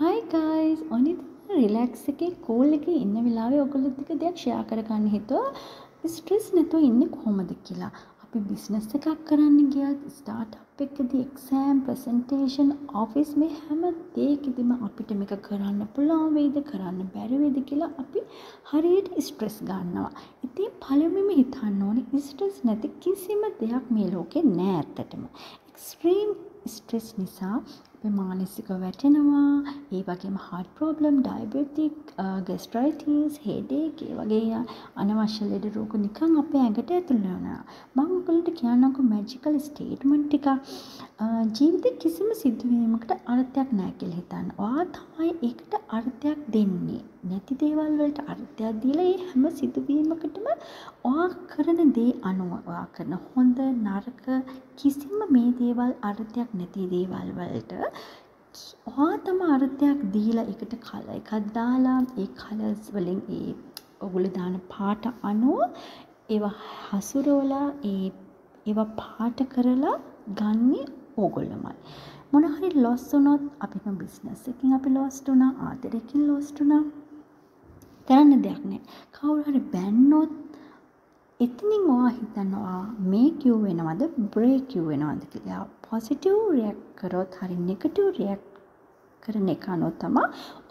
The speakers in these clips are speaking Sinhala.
හයි ගයිස් ඔනිත් රිලැක්ස් එකේ කෝල් එකේ ඉන්න වෙලාවේ ඔයගොල්ලොත් එක්ක දෙයක් ෂෙයා කරගන්න හිතුවා ස්ට්‍රෙස් නැතුව ඉන්නේ කොහොමද කියලා. අපි බිස්නස් එකක් කරන්න ගියත් ස්ටාර්ට්අප් එකකදී එක්සෑම් ප්‍රසන්ටේෂන් ඔෆිස් මේ හැම දෙයකදීම අපිට මේක කරන්න පුළුවන් වෙයිද කරන්න බැරි වෙයිද කියලා අපි හරියට ස්ට්‍රෙස් ගන්නවා. ඉතින් පළමුවෙන්ම හිතන්න ඕනේ ස්ට්‍රෙස් නැති කිසිම දෙයක් මේ ලෝකේ නෑ ඇත්තටම. එක්ස්ට්‍රීම් ස්ට්‍රෙස් නිසා අපි මානසිකව වැටෙනවා ඒ වගේම heart problem diabetic gastritis headache ඒ වගේ අනවශ්‍ය ලෙඩ රෝග නිකන් අපේ ඇඟට ඇතුල් වෙනවා මම ඔයගලන්ට කියන්නම්කෝ මැජිකල් ස්ටේට්මන්ට් ටිකක් ජීවිතේ කිසිම සිදුවීමකට අර්ථයක් නැහැ කියලා හිතන්න. ඔයා තමයි ඒකට අර්ථයක් දෙන්නේ. නැති දේවල් වලට අර්ථයක් දීලා ඒ හැම සිදුවීමකටම ඔයා කරන දේ අනුව ඔයා කරන හොඳ නරක කිසිම මේ දේවල් අර්ථයක් නැති දේවල් වලට ඔයා තම අර්ථයක් දීලා ඒකට කල එකක් දාලා ඒ කලර්ස් වලින් ඒ ඔගොල්ලෝ දාන පාට අනුව ඒවා හසුරවලා ඒ ඒවා පාට කරලා ගන්නේ ඕගොල්ලොමයි. මොන හරි ලොස් වුණොත් අපිම බිස්නස් එකකින් අපි ලොස්ට් වුණා ආදරෙකින් ලොස්ට් වුණා කරන්න දෙයක් නෑ. කවුරු හරි බැන්නොත් එතනින් ඔයා හිතනවා මේ කියු වෙනවද බ්‍රේක් කියු වෙනවද කියලා. පොසිටිව් රියැක්ට් කරොත් හරි නෙගටිව් රියැක්ට් කරන එක අනුව තමයි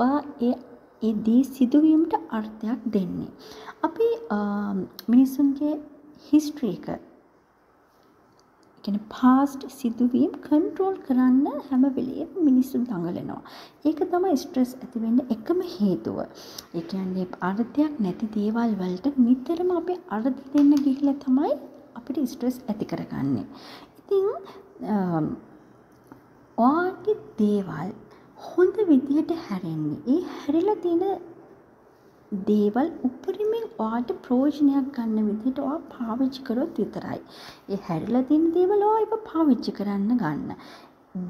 ඔයා ඒ ඒ දේ සිදුවීමට අර්ථයක් දෙන්නේ. අපි මිනිසුන්ගේ හිස්ට්‍රි එක කියන්නේ පාස්ට් සිදුවීම් කන්ට්‍රෝල් කරන්න හැම වෙලේම මිනිස්සු දඟලනවා. ඒක තමයි ස්ට්‍රෙස් ඇති වෙන්න එකම හේතුව. ඒ කියන්නේ අර්ථයක් නැති දේවල් වලට නිතරම අපි අර්ථ දෙන්න ගිහිල්ලා තමයි අපිට ස්ට්‍රෙස් ඇති කරගන්නේ. ඉතින් ඔයාගේ දේවල් හොඳ විදියට හැරෙන්නේ. ඒ හැරිලා තියෙන දේවල් උපරිමයෙන් ඔයාට ප්‍රයෝජනයක් ගන්න විදිහට ඔයා පාවිච්චි කරොත් විතරයි. ඒ හැරිලා තියෙන දේවල් ඔයා ඒක පාවිච්චි කරන්න ගන්න.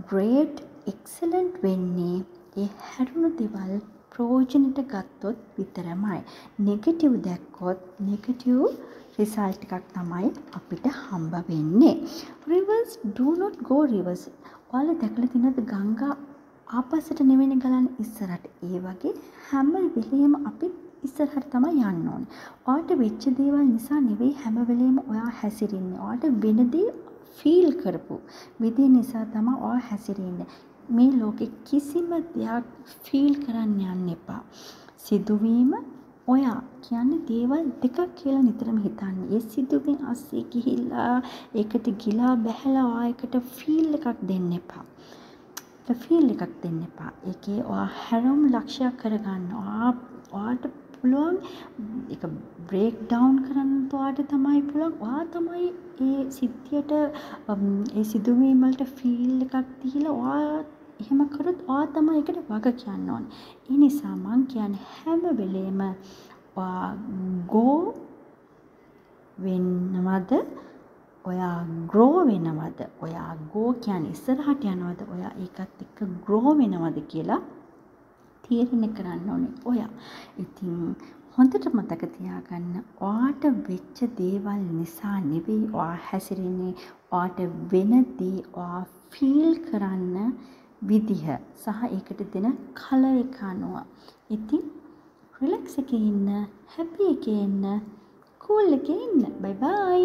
ග්‍රේට් එක්සලන්ට් වෙන්නේ ඒ හැරුණු දේවල් ප්‍රයෝජනෙට ගත්තොත් විතරමයි. නෙගටිව් දැක්කොත් නෙගටිව් රිසල්ට් එකක් තමයි අපිට හම්බ වෙන්නේ. Reverse do not go reverse. ඔයාලා දැකලා තියෙනවද ගංගා ආපස්සට නෙවෙයි ගලන්නේ ඉස්සරහට. ඒ වගේ හැම වෙලෙම අපි ඉස්සරහට තමයි යන්න ඕනේ. ඔයාට වෙච්ච දේවල් නිසා නෙවෙයි හැම වෙලේම ඔයා හැසිරෙන්නේ. ඔයාට වෙන දේ ෆීල් කරපු විදිහ නිසා තමයි ඔයා හැසිරෙන්නේ. මේ ලෝකේ කිසිම දෙයක් ෆීල් කරන්න යන්න එපා. සිදුවීම ඔයා කියන්නේ දේවල් දෙකක් කියලා නිතරම හිතන්න. ඒ සිදුවීම් අස්සේ ගිහිල්ලා ඒකට ගිලා බැහැලා ඔයා ඒකට ෆීල් එකක් දෙන්න එපා. ෆීල් එකක් දෙන්න එපා. ඒකේ ඔයා හැරවුම් ලක්ෂයක් කරගන්න. ඔයා ඔයාට පුළුවන් ඒක බ්‍රේක් ඩවුන් කරන්න ඔයාට තමයි පුළුවන්. ඔයා තමයි ඒ සිද්ධියට ඒ සිදුවීම් වලට ෆීල් එකක් දීලා ඔයා එහෙම කරොත් ඔයා තමයි ඒකට වග කියන්න ඕනේ. ඒ නිසා මං කියන්නේ හැම වෙලේම ඔයා ගෝ වෙන්නවද ඔයා ග්‍රෝ වෙනවද ඔයා ගෝ කියන්නේ ඉස්සරහට යනවද ඔයා ඒකත් එක්ක ග්‍රෝ වෙනවද කියලා තීරණය කරන්න ඕනේ ඔයා. ඉතින් හොඳට මතක තියාගන්න ඔයාට වෙච්ච දේවල් නිසා නෙවෙයි ඔයා හැසිරෙන්නේ ඔයාට වෙන දේ ඔයා ෆීල් කරන්න විදිහ සහ ඒකට දෙන කල එක අනුව. ඉතින් රිලැක්ස් එකේ ඉන්න, හැපි එකේ ඉන්න, කූල් එකේ ඉන්න. බයි බයි.